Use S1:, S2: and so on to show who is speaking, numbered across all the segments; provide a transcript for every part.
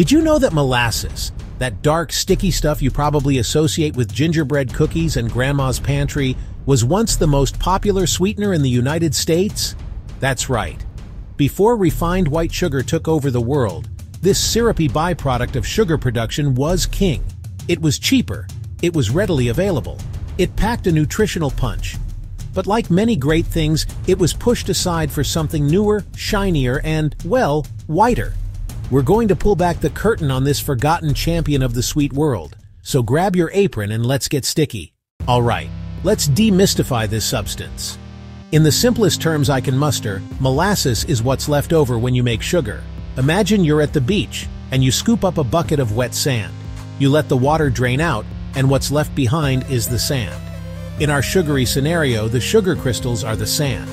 S1: Did you know that molasses, that dark, sticky stuff you probably associate with gingerbread cookies and grandma's pantry, was once the most popular sweetener in the United States? That's right. Before refined white sugar took over the world, this syrupy byproduct of sugar production was king. It was cheaper, it was readily available, it packed a nutritional punch. But like many great things, it was pushed aside for something newer, shinier, and, well, whiter. We're going to pull back the curtain on this forgotten champion of the sweet world. So grab your apron and let's get sticky. Alright, let's demystify this substance. In the simplest terms I can muster, molasses is what's left over when you make sugar. Imagine you're at the beach, and you scoop up a bucket of wet sand. You let the water drain out, and what's left behind is the sand. In our sugary scenario, the sugar crystals are the sand.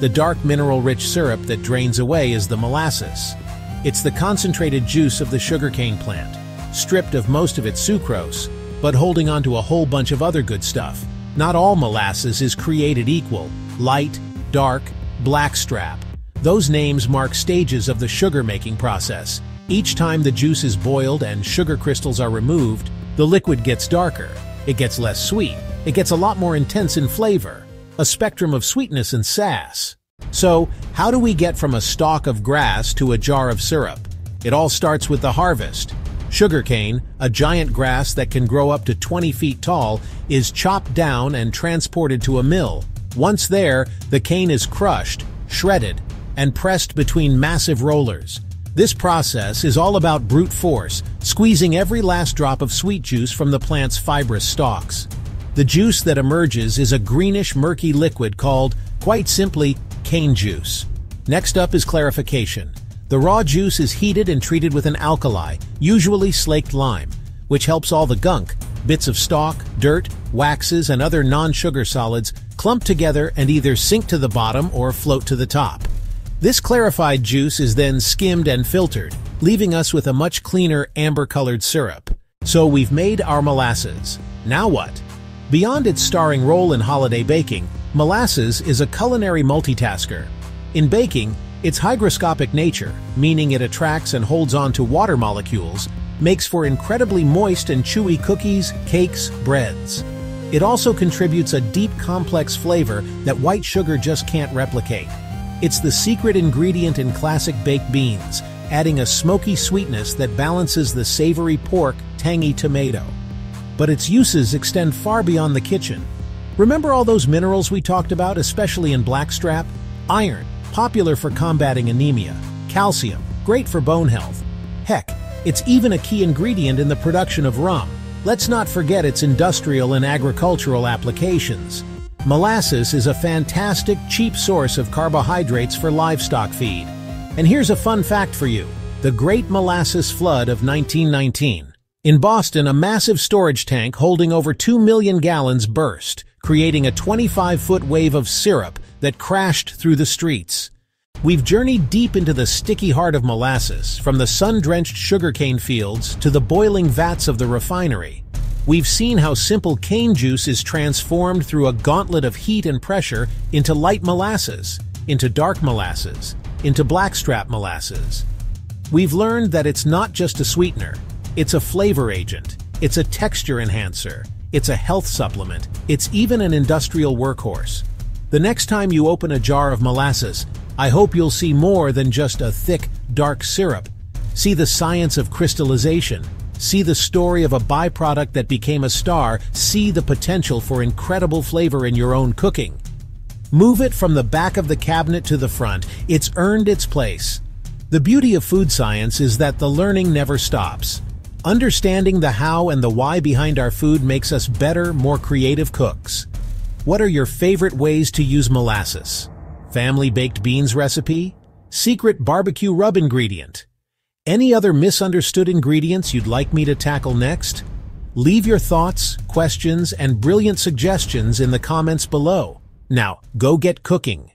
S1: The dark mineral-rich syrup that drains away is the molasses. It's the concentrated juice of the sugarcane plant, stripped of most of its sucrose, but holding onto a whole bunch of other good stuff. Not all molasses is created equal, light, dark, blackstrap. Those names mark stages of the sugar-making process. Each time the juice is boiled and sugar crystals are removed, the liquid gets darker, it gets less sweet, it gets a lot more intense in flavor, a spectrum of sweetness and sass. So, how do we get from a stalk of grass to a jar of syrup? It all starts with the harvest. Sugarcane, a giant grass that can grow up to 20 feet tall, is chopped down and transported to a mill. Once there, the cane is crushed, shredded, and pressed between massive rollers. This process is all about brute force, squeezing every last drop of sweet juice from the plant's fibrous stalks. The juice that emerges is a greenish murky liquid called, quite simply, cane juice. Next up is clarification. The raw juice is heated and treated with an alkali, usually slaked lime, which helps all the gunk, bits of stalk, dirt, waxes, and other non-sugar solids clump together and either sink to the bottom or float to the top. This clarified juice is then skimmed and filtered, leaving us with a much cleaner amber-colored syrup. So we've made our molasses. Now what? Beyond its starring role in holiday baking, molasses is a culinary multitasker. In baking, its hygroscopic nature, meaning it attracts and holds on to water molecules, makes for incredibly moist and chewy cookies, cakes, breads. It also contributes a deep complex flavor that white sugar just can't replicate. It's the secret ingredient in classic baked beans, adding a smoky sweetness that balances the savory pork, tangy tomato. But its uses extend far beyond the kitchen. Remember all those minerals we talked about, especially in blackstrap? Iron, popular for combating anemia. Calcium, great for bone health. Heck, it's even a key ingredient in the production of rum. Let's not forget its industrial and agricultural applications. Molasses is a fantastic, cheap source of carbohydrates for livestock feed. And here's a fun fact for you. The Great Molasses Flood of 1919. In Boston, a massive storage tank holding over 2 million gallons burst, creating a 25-foot wave of syrup that crashed through the streets. We've journeyed deep into the sticky heart of molasses, from the sun-drenched sugarcane fields to the boiling vats of the refinery. We've seen how simple cane juice is transformed through a gauntlet of heat and pressure into light molasses, into dark molasses, into blackstrap molasses. We've learned that it's not just a sweetener, it's a flavor agent, it's a texture enhancer, it's a health supplement, it's even an industrial workhorse. The next time you open a jar of molasses, I hope you'll see more than just a thick, dark syrup. See the science of crystallization. See the story of a byproduct that became a star. See the potential for incredible flavor in your own cooking. Move it from the back of the cabinet to the front. It's earned its place. The beauty of food science is that the learning never stops. Understanding the how and the why behind our food makes us better, more creative cooks. What are your favorite ways to use molasses? Family baked beans recipe? Secret barbecue rub ingredient? Any other misunderstood ingredients you'd like me to tackle next? Leave your thoughts, questions, and brilliant suggestions in the comments below. Now, go get cooking.